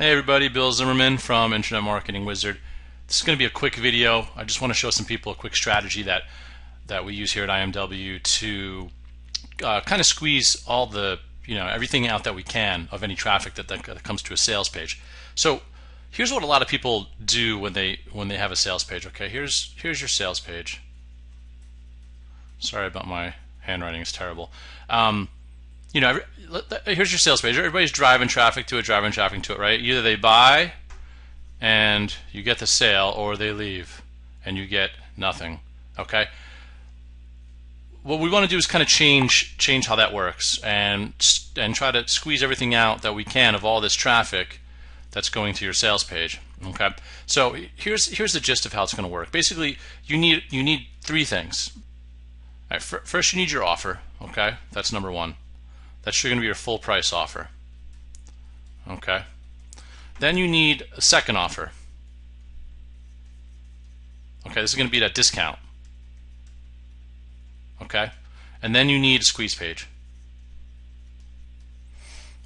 Hey everybody, Bill Zimmerman from Internet Marketing Wizard. This is going to be a quick video. I just want to show some people a quick strategy that that we use here at IMW to uh, kind of squeeze all the you know everything out that we can of any traffic that, that, comes to a sales page. So here's what a lot of people do when they when they have a sales page. Okay, here's here's your sales page. Sorry about my handwriting; it's terrible. Um, you know, here's your sales page. Everybody's driving traffic to it, driving traffic to it, right? Either they buy and you get the sale, or they leave and you get nothing. Okay. What we want to do is kind of change change how that works and and try to squeeze everything out that we can of all this traffic that's going to your sales page. Okay. So here's here's the gist of how it's going to work. Basically, you need you need three things. first, you need your offer. Okay, that's number one. That's going to be your full price offer. Okay. Then you need a second offer. Okay, this is going to be that discount. Okay. And then you need a squeeze page.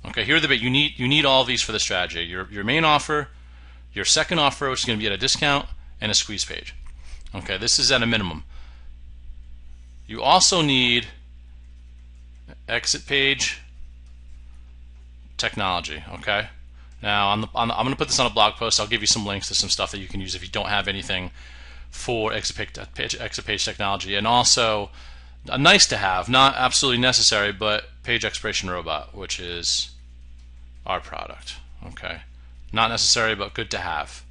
Okay, here are the bit you need you need all these for the strategy. Your your main offer, your second offer, which is going to be at a discount, and a squeeze page. Okay, this is at a minimum. You also need exit page. Technology okay. Now on the, on the, I'm going to put this on a blog post. I'll give you some links to some stuff that you can use if you don't have anything for exit uh, page, exit page technology. And also a nice to have not absolutely necessary but page expiration robot which is our product okay. Not necessary but good to have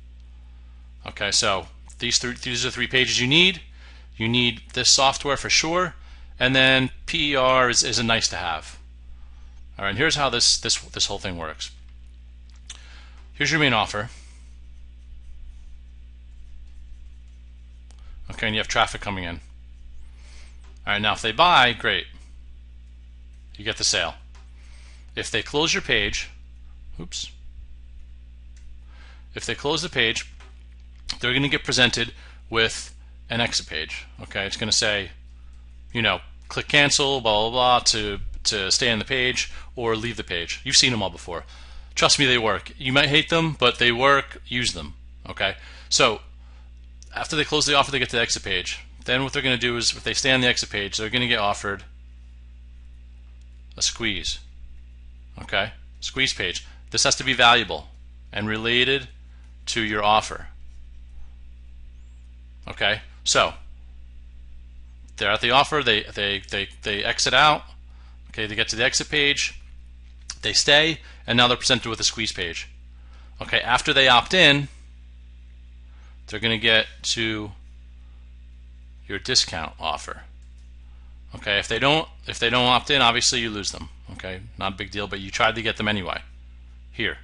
okay. So these three these are three pages you need. You need this software for sure and then PER is, is a nice to have. All right, here's how this, this, this whole thing works. Here's your main offer. Okay, and you have traffic coming in. All right, now if they buy, great. You get the sale. If they close your page, oops. If they close the page, they're going to get presented with an exit page. Okay, it's going to say, you know, click cancel, blah, blah, blah, to, to stay on the page or leave the page. You've seen them all before. Trust me, they work. You might hate them, but they work. Use them. Okay? So, after they close the offer, they get to the exit page. Then what they're going to do is, if they stay on the exit page, they're going to get offered a squeeze. Okay? Squeeze page. This has to be valuable and related to your offer. Okay? So, they're at the offer, they, they, they, they exit out, okay, they get to the exit page, they stay, and now they're presented with a squeeze page. Okay, after they opt in, they're going to get to your discount offer. Okay, if they don't if they don't opt in, obviously you lose them. Okay, not a big deal, but you tried to get them anyway. Here.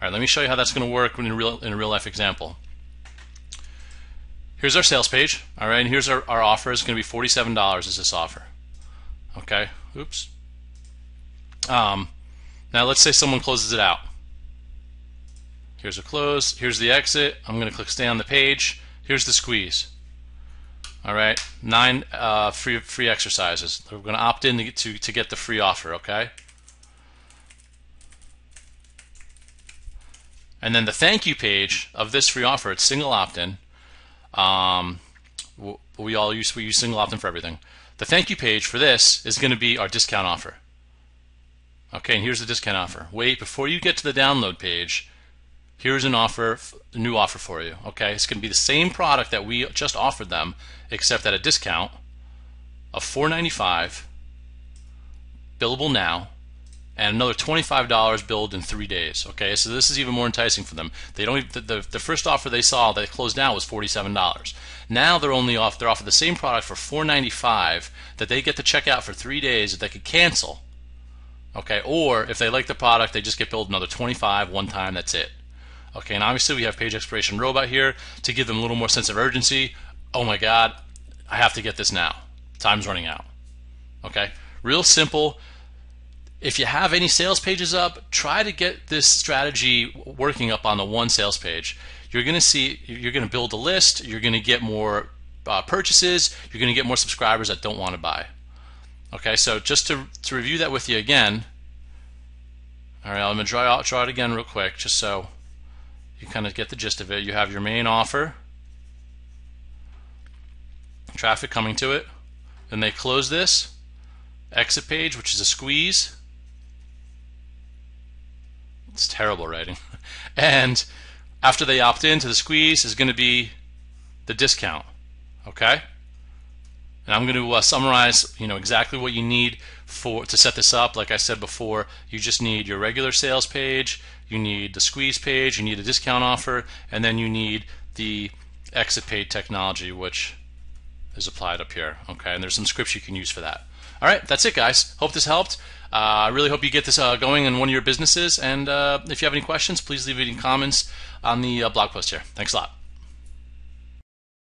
All right, let me show you how that's going to work in a real in a real life example. Here's our sales page. All right, and here's our, our offer. It's going to be $47 is this offer. Okay, oops. Um, now let's say someone closes it out. Here's a close. Here's the exit. I'm going to click stay on the page. Here's the squeeze. All right, nine uh, free free exercises. We're going to opt in to get, to, to get the free offer. Okay. And then the thank you page of this free offer, it's single opt-in. Um, we all use we use single opt-in for everything. The thank you page for this is going to be our discount offer. Okay, and here's the discount offer. Wait, before you get to the download page, here's an offer, a new offer for you. Okay, it's going to be the same product that we just offered them, except at a discount of $4.95, billable now, and another $25 billed in three days. Okay, so this is even more enticing for them. They don't the, the, the first offer they saw that closed down was $47. Now they're only off they're offered the same product for $4.95 that they get to check out for three days that they could cancel. Okay, or if they like the product, they just get billed another 25 one time. That's it. Okay, and obviously we have page expiration robot here to give them a little more sense of urgency. Oh my God, I have to get this now. Time's running out. Okay, real simple if you have any sales pages up, try to get this strategy working up on the one sales page. You're going to see, you're going to build a list, you're going to get more uh, purchases, you're going to get more subscribers that don't want to buy. Okay, so just to, to review that with you again, All right, I'm going to draw, draw it again real quick just so you kind of get the gist of it. You have your main offer, traffic coming to it. Then they close this, exit page, which is a squeeze. It's terrible writing. And after they opt into the squeeze is going to be the discount. Okay? And I'm going to uh, summarize, you know, exactly what you need for to set this up. Like I said before, you just need your regular sales page, you need the squeeze page, you need a discount offer, and then you need the exit page technology, which is applied up here. Okay, and there's some scripts you can use for that. All right, that's it, guys. Hope this helped. Uh, I really hope you get this uh, going in one of your businesses. And uh, if you have any questions, please leave it in comments on the uh, blog post here. Thanks a lot.